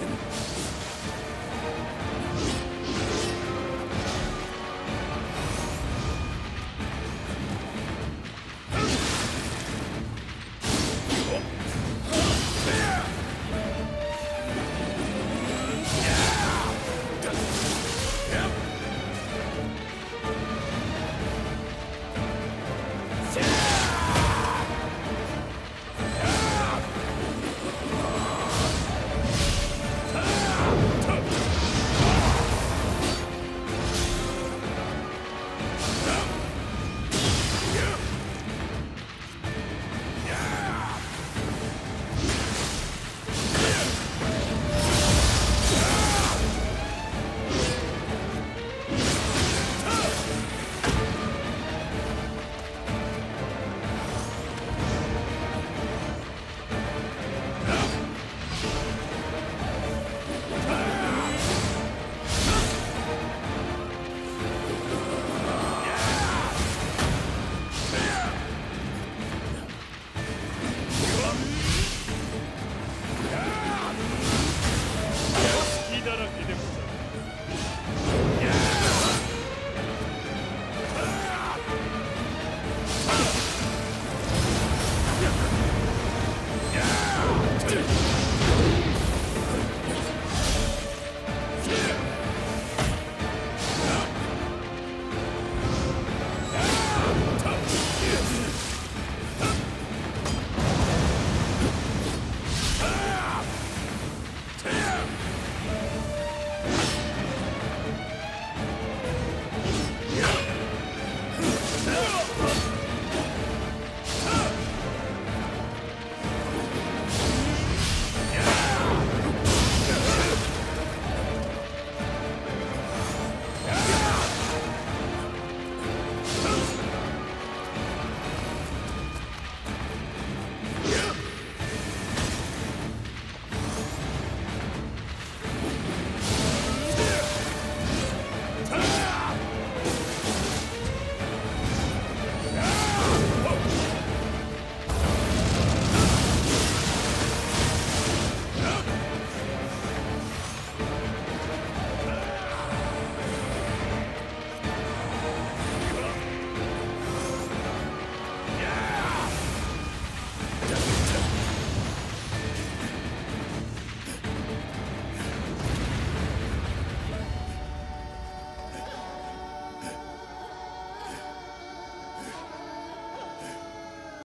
Jackson.